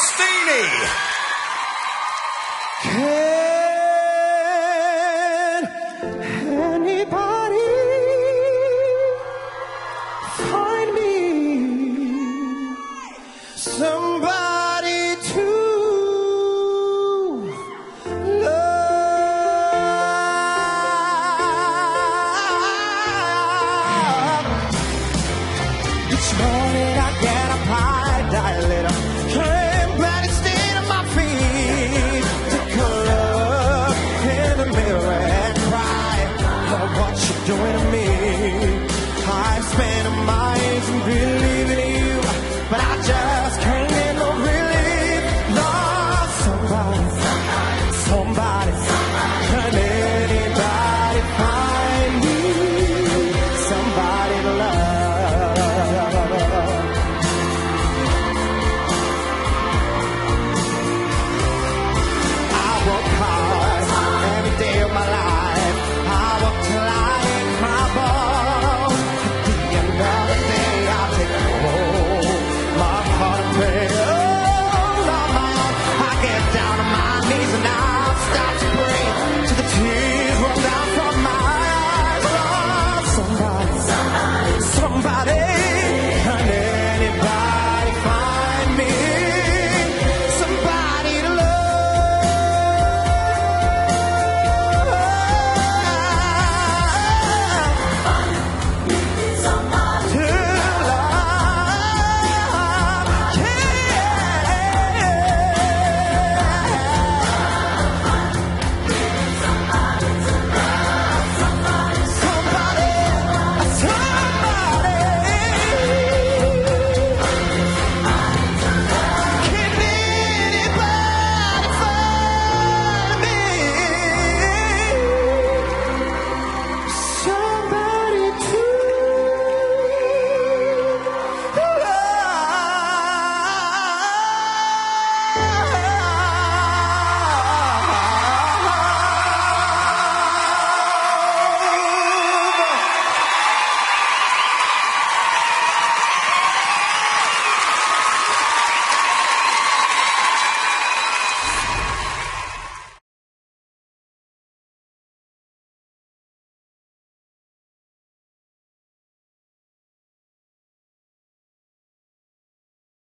Faustini. Can anybody find me somebody to love? Each morning joining me. I've spent my mind in believing.